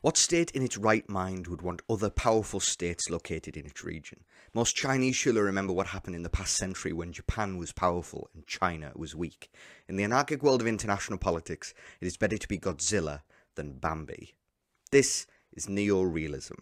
What state in its right mind would want other powerful states located in its region? Most Chinese surely remember what happened in the past century when Japan was powerful and China was weak. In the anarchic world of international politics, it is better to be Godzilla than Bambi. This is neo-realism.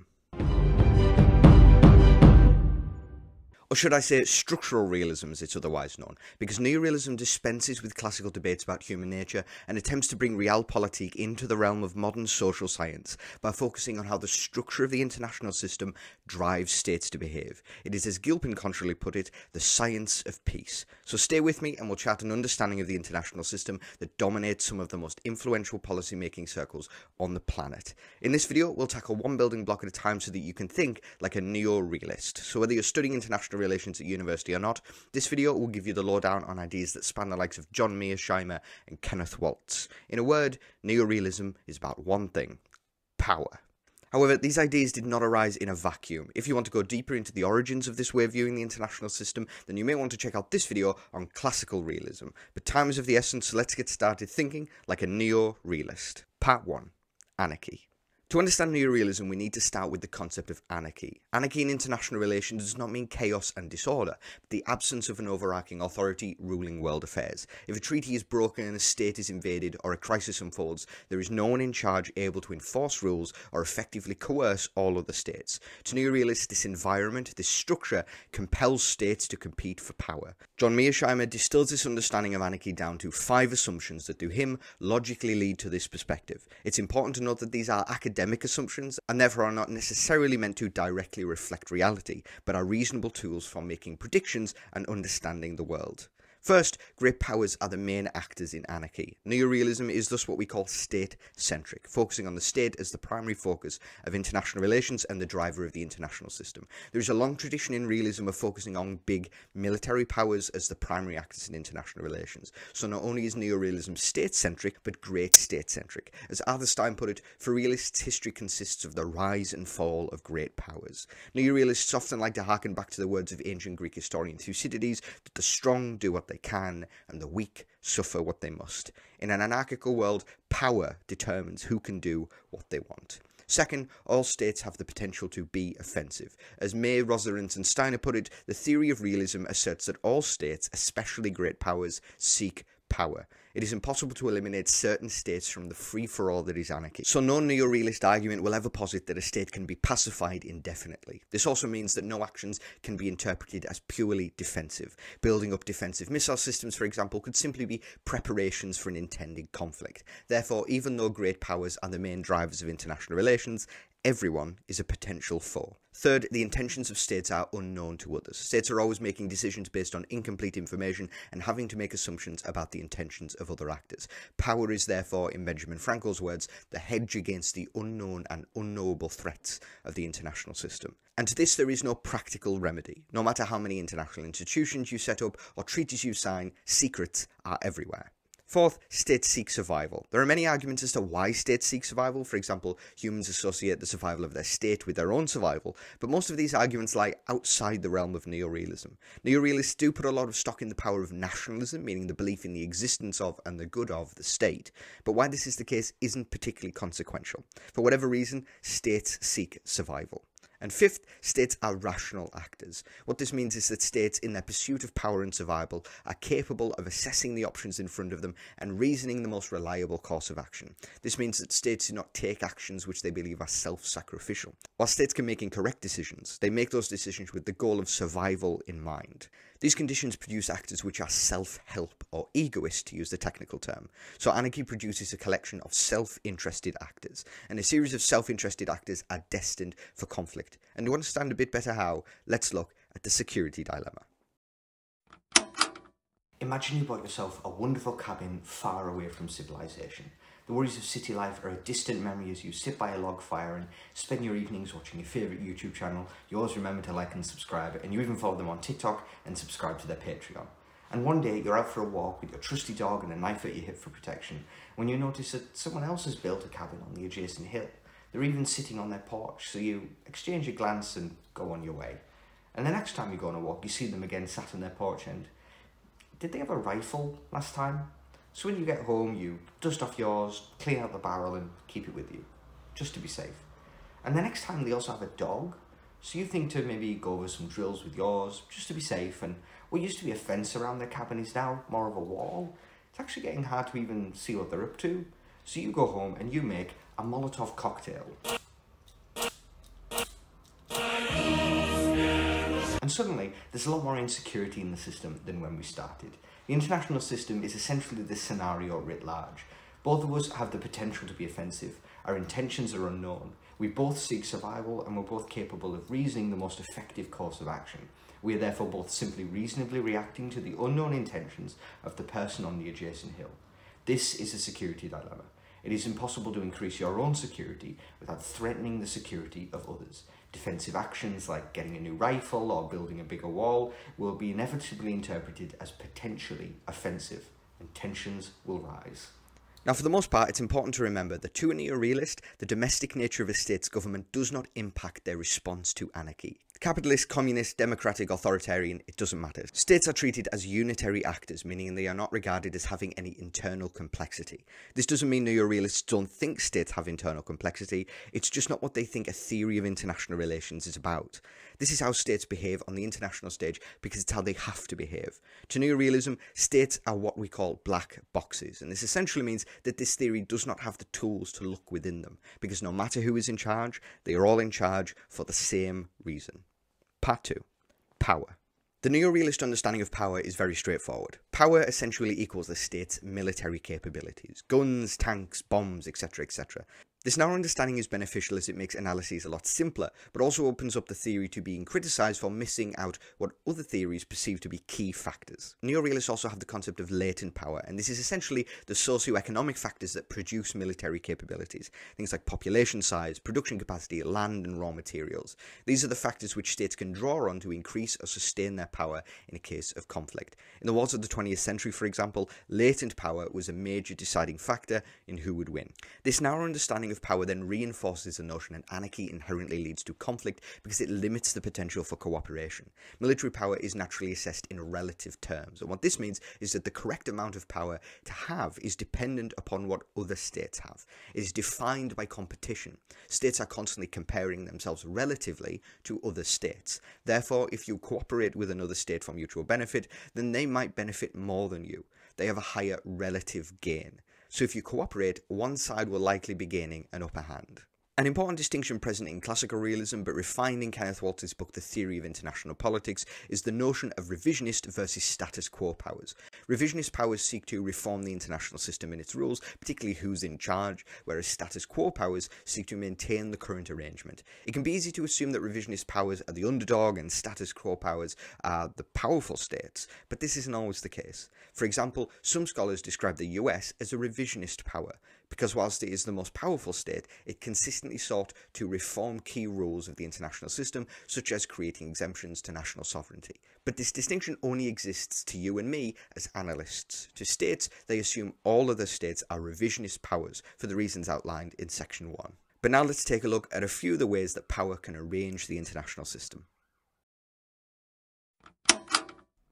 Or should I say structural realism as it's otherwise known, because neorealism dispenses with classical debates about human nature and attempts to bring realpolitik into the realm of modern social science by focusing on how the structure of the international system drives states to behave. It is, as Gilpin contrarily put it, the science of peace. So stay with me and we'll chart an understanding of the international system that dominates some of the most influential policy-making circles on the planet. In this video, we'll tackle one building block at a time so that you can think like a neo-realist. So whether you're studying international relations at university or not, this video will give you the lowdown on ideas that span the likes of John Mearsheimer and Kenneth Waltz. In a word, neorealism is about one thing power. However, these ideas did not arise in a vacuum. If you want to go deeper into the origins of this way of viewing the international system, then you may want to check out this video on classical realism. But time is of the essence, so let's get started thinking like a neo-realist. Part 1. Anarchy. To understand neorealism, we need to start with the concept of anarchy. Anarchy in international relations does not mean chaos and disorder, but the absence of an overarching authority ruling world affairs. If a treaty is broken and a state is invaded or a crisis unfolds, there is no one in charge able to enforce rules or effectively coerce all other states. To neorealists, this environment, this structure, compels states to compete for power. John Mearsheimer distills this understanding of anarchy down to five assumptions that to him logically lead to this perspective. It's important to note that these are academic academic assumptions and therefore are not necessarily meant to directly reflect reality, but are reasonable tools for making predictions and understanding the world. First, great powers are the main actors in anarchy. Neorealism is thus what we call state-centric, focusing on the state as the primary focus of international relations and the driver of the international system. There is a long tradition in realism of focusing on big military powers as the primary actors in international relations. So not only is neorealism state-centric, but great state-centric. As Arthur Stein put it, for realists, history consists of the rise and fall of great powers. Neorealists often like to harken back to the words of ancient Greek historian Thucydides that the strong do what they they can, and the weak suffer what they must. In an anarchical world, power determines who can do what they want. Second, all states have the potential to be offensive. As May, Rosecrance, and Steiner put it, the theory of realism asserts that all states, especially great powers, seek power. It is impossible to eliminate certain states from the free-for-all that is anarchy. So no neo-realist argument will ever posit that a state can be pacified indefinitely. This also means that no actions can be interpreted as purely defensive. Building up defensive missile systems, for example, could simply be preparations for an intended conflict. Therefore, even though great powers are the main drivers of international relations, everyone is a potential foe. Third, the intentions of states are unknown to others. States are always making decisions based on incomplete information and having to make assumptions about the intentions of other actors. Power is therefore, in Benjamin Frankel's words, the hedge against the unknown and unknowable threats of the international system. And to this there is no practical remedy. No matter how many international institutions you set up or treaties you sign, secrets are everywhere. Fourth, states seek survival. There are many arguments as to why states seek survival. For example, humans associate the survival of their state with their own survival, but most of these arguments lie outside the realm of neorealism. Neorealists do put a lot of stock in the power of nationalism, meaning the belief in the existence of and the good of the state, but why this is the case isn't particularly consequential. For whatever reason, states seek survival. And fifth, states are rational actors. What this means is that states, in their pursuit of power and survival, are capable of assessing the options in front of them and reasoning the most reliable course of action. This means that states do not take actions which they believe are self-sacrificial. While states can make incorrect decisions, they make those decisions with the goal of survival in mind. These conditions produce actors which are self-help or egoist to use the technical term. So anarchy produces a collection of self-interested actors, and a series of self-interested actors are destined for conflict. And to understand a bit better how, let's look at the security dilemma. Imagine you bought yourself a wonderful cabin far away from civilization. The worries of city life are a distant memory as you sit by a log fire and spend your evenings watching your favourite YouTube channel. You always remember to like and subscribe, and you even follow them on TikTok and subscribe to their Patreon. And one day you're out for a walk with your trusty dog and a knife at your hip for protection when you notice that someone else has built a cabin on the adjacent hill. They're even sitting on their porch, so you exchange a glance and go on your way. And the next time you go on a walk, you see them again sat on their porch and did they have a rifle last time? So when you get home, you dust off yours, clean out the barrel and keep it with you. just to be safe. And the next time they also have a dog, so you think to maybe go over some drills with yours, just to be safe. And what used to be a fence around their cabin is now more of a wall. It's actually getting hard to even see what they're up to. So you go home and you make a Molotov cocktail. And suddenly, there's a lot more insecurity in the system than when we started. The international system is essentially this scenario writ large. Both of us have the potential to be offensive. Our intentions are unknown. We both seek survival and we're both capable of reasoning the most effective course of action. We are therefore both simply reasonably reacting to the unknown intentions of the person on the adjacent hill. This is a security dilemma. It is impossible to increase your own security without threatening the security of others. Defensive actions like getting a new rifle or building a bigger wall will be inevitably interpreted as potentially offensive, and tensions will rise. Now, for the most part, it's important to remember that to a neo-realist, the domestic nature of a state's government does not impact their response to anarchy. Capitalist, communist, democratic, authoritarian, it doesn't matter. States are treated as unitary actors, meaning they are not regarded as having any internal complexity. This doesn't mean neo-realists don't think states have internal complexity, it's just not what they think a theory of international relations is about. This is how states behave on the international stage because it's how they have to behave. To neo-realism, states are what we call black boxes, and this essentially means that this theory does not have the tools to look within them, because no matter who is in charge, they are all in charge for the same reason. Part 2 Power. The neo-realist understanding of power is very straightforward. Power essentially equals the state's military capabilities. Guns, tanks, bombs, etc, etc. This narrow understanding is beneficial as it makes analyses a lot simpler, but also opens up the theory to being criticised for missing out what other theories perceive to be key factors. Neo-realists also have the concept of latent power, and this is essentially the socio-economic factors that produce military capabilities. Things like population size, production capacity, land and raw materials. These are the factors which states can draw on to increase or sustain their power in a case of conflict. In the wars of the 20th century, for example, latent power was a major deciding factor in who would win. This narrow understanding of of power then reinforces the notion that anarchy inherently leads to conflict because it limits the potential for cooperation. Military power is naturally assessed in relative terms, and what this means is that the correct amount of power to have is dependent upon what other states have. It is defined by competition. States are constantly comparing themselves relatively to other states. Therefore, if you cooperate with another state for mutual benefit, then they might benefit more than you. They have a higher relative gain. So if you cooperate, one side will likely be gaining an upper hand. An important distinction present in classical realism, but refined in Kenneth Waltz's book The Theory of International Politics, is the notion of revisionist versus status quo powers. Revisionist powers seek to reform the international system and its rules, particularly who's in charge, whereas status quo powers seek to maintain the current arrangement. It can be easy to assume that revisionist powers are the underdog and status quo powers are the powerful states, but this isn't always the case. For example, some scholars describe the US as a revisionist power, because whilst it is the most powerful state, it consistently sought to reform key rules of the international system, such as creating exemptions to national sovereignty. But this distinction only exists to you and me as analysts. To states, they assume all other states are revisionist powers for the reasons outlined in section 1. But now let's take a look at a few of the ways that power can arrange the international system.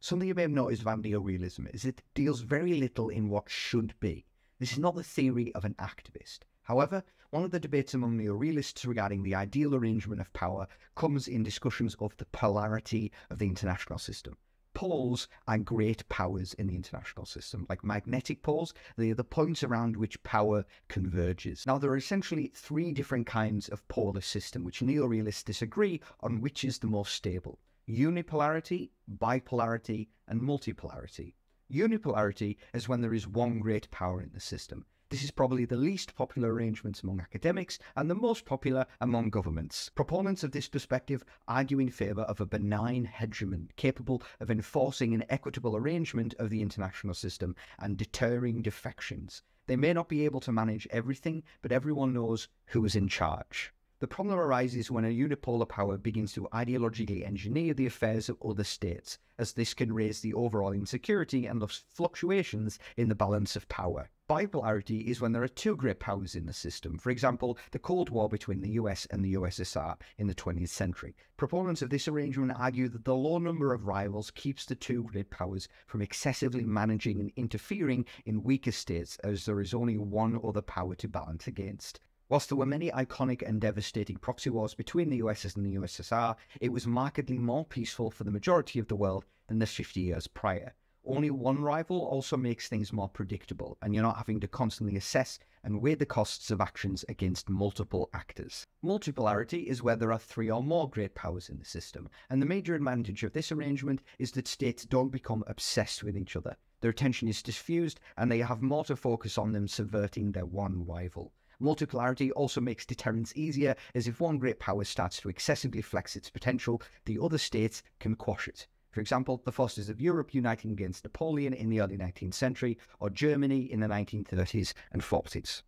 Something you may have noticed about neo-realism is it deals very little in what should be this is not the theory of an activist. However, one of the debates among neo-realists regarding the ideal arrangement of power comes in discussions of the polarity of the international system. Poles are great powers in the international system, like magnetic poles. They are the points around which power converges. Now, there are essentially three different kinds of polar system, which neo-realists disagree on which is the most stable. Unipolarity, bipolarity, and multipolarity. Unipolarity is when there is one great power in the system. This is probably the least popular arrangement among academics and the most popular among governments. Proponents of this perspective argue in favour of a benign hegemon capable of enforcing an equitable arrangement of the international system and deterring defections. They may not be able to manage everything, but everyone knows who is in charge. The problem arises when a unipolar power begins to ideologically engineer the affairs of other states, as this can raise the overall insecurity and thus fluctuations in the balance of power. Bipolarity is when there are two great powers in the system, for example, the Cold War between the US and the USSR in the 20th century. Proponents of this arrangement argue that the low number of rivals keeps the two great powers from excessively managing and interfering in weaker states as there is only one other power to balance against. Whilst there were mm-hmm. many iconic and devastating proxy wars between the US and the USSR, it was markedly more peaceful for the majority of the world than the 50 years prior. Only one rival also makes things more predictable, and you're not having to constantly assess and weigh the costs of actions against multiple actors. Multipolarity is where there are three or more great powers in the system, and the major advantage of this arrangement is that states don't become obsessed with each other. Their attention is diffused, and they have more to focus on than subverting their one rival. Multipolarity also makes deterrence easier, as if one great power starts to excessively flex its potential, the other states can quash it. For example, the forces of Europe uniting against Napoleon in the early 19th century, or Germany in the 1930s and 40s.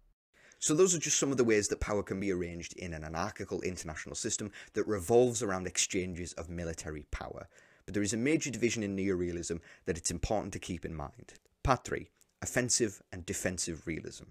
So those are just some of the ways that power can be arranged in an anarchical international system that revolves around exchanges of military power. But there is a major division in neorealism that it's important to keep in mind. Part 3. Offensive and defensive realism.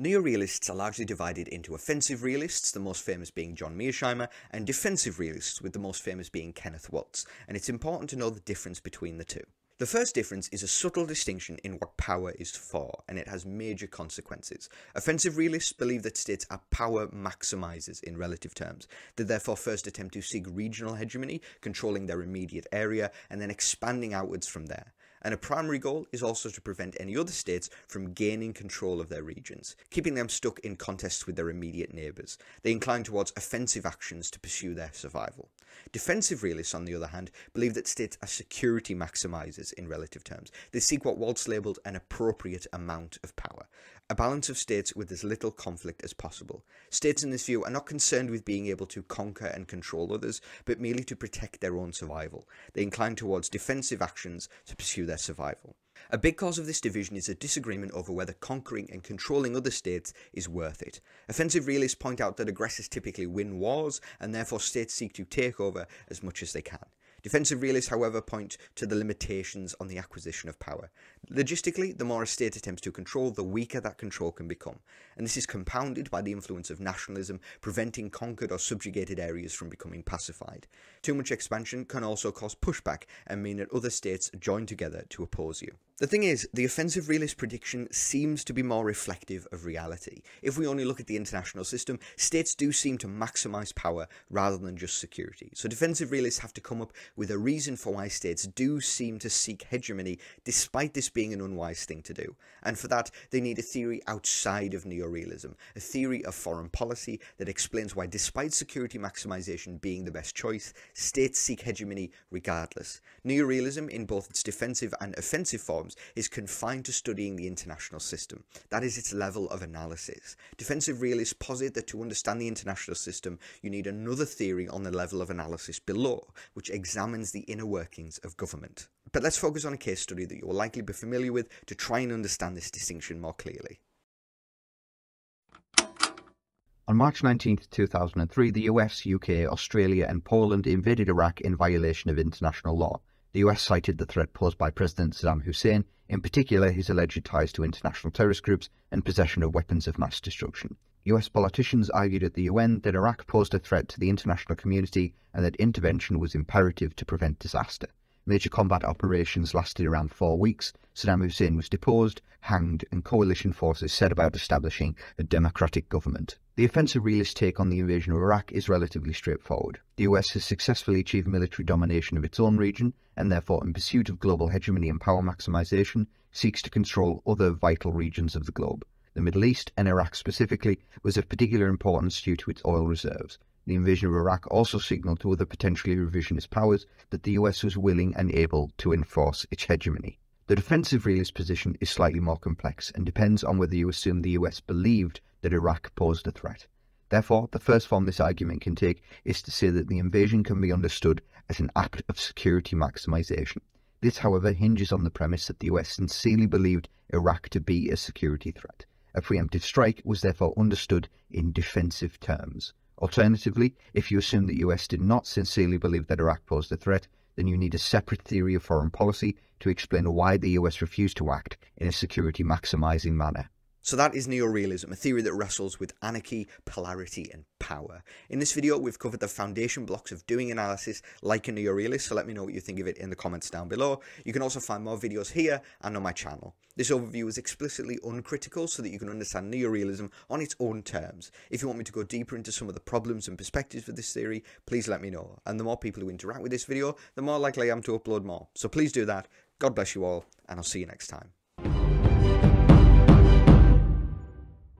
Neorealists are largely divided into offensive realists, the most famous being John Mearsheimer, and defensive realists, with the most famous being Kenneth Waltz, and it's important to know the difference between the two. The first difference is a subtle distinction in what power is for, and it has major consequences. Offensive realists believe that states are power maximizers in relative terms. They therefore first attempt to seek regional hegemony, controlling their immediate area, and then expanding outwards from there and a primary goal is also to prevent any other states from gaining control of their regions, keeping them stuck in contests with their immediate neighbours. They incline towards offensive actions to pursue their survival. Defensive realists, on the other hand, believe that states are security maximisers in relative terms. They seek what Waltz labelled an appropriate amount of power, a balance of states with as little conflict as possible. States in this view are not concerned with being able to conquer and control others, but merely to protect their own survival. They incline towards defensive actions to pursue their survival. A big cause of this division is a disagreement over whether conquering and controlling other states is worth it. Offensive realists point out that aggressors typically win wars, and therefore states seek to take over as much as they can. Defensive realists, however, point to the limitations on the acquisition of power. Logistically, the more a state attempts to control, the weaker that control can become, and this is compounded by the influence of nationalism, preventing conquered or subjugated areas from becoming pacified. Too much expansion can also cause pushback and mean that other states join together to oppose you. The thing is, the offensive realist prediction seems to be more reflective of reality. If we only look at the international system, states do seem to maximise power rather than just security. So defensive realists have to come up with a reason for why states do seem to seek hegemony, despite this being an unwise thing to do. And for that, they need a theory outside of neorealism, a theory of foreign policy that explains why, despite security maximisation being the best choice, states seek hegemony regardless. Neorealism, in both its defensive and offensive forms, is confined to studying the international system. That is its level of analysis. Defensive realists posit that to understand the international system, you need another theory on the level of analysis below, which examines the inner workings of government. But let's focus on a case study that you will likely be familiar with to try and understand this distinction more clearly. On March 19, 2003, the US, UK, Australia, and Poland invaded Iraq in violation of international law, the US cited the threat posed by President Saddam Hussein, in particular his alleged ties to international terrorist groups and possession of weapons of mass destruction. US politicians argued at the UN that Iraq posed a threat to the international community and that intervention was imperative to prevent disaster. Major combat operations lasted around four weeks. Saddam Hussein was deposed, hanged, and coalition forces set about establishing a democratic government. The offensive realist take on the invasion of Iraq is relatively straightforward. The US has successfully achieved military domination of its own region, and therefore, in pursuit of global hegemony and power maximization, seeks to control other vital regions of the globe. The Middle East, and Iraq specifically, was of particular importance due to its oil reserves. The invasion of Iraq also signaled to other potentially revisionist powers that the US was willing and able to enforce its hegemony. The defensive realist position is slightly more complex and depends on whether you assume the US believed that Iraq posed a threat. Therefore, the first form this argument can take is to say that the invasion can be understood as an act of security maximization. This, however, hinges on the premise that the US sincerely believed Iraq to be a security threat. A preemptive strike was therefore understood in defensive terms. Alternatively, if you assume the US did not sincerely believe that Iraq posed a threat, then you need a separate theory of foreign policy to explain why the US refused to act in a security maximizing manner. So that is neorealism, a theory that wrestles with anarchy, polarity, and power. In this video, we've covered the foundation blocks of doing analysis like a neorealist, so let me know what you think of it in the comments down below. You can also find more videos here and on my channel. This overview is explicitly uncritical so that you can understand neorealism on its own terms. If you want me to go deeper into some of the problems and perspectives of this theory, please let me know. And the more people who interact with this video, the more likely I am to upload more. So please do that. God bless you all, and I'll see you next time.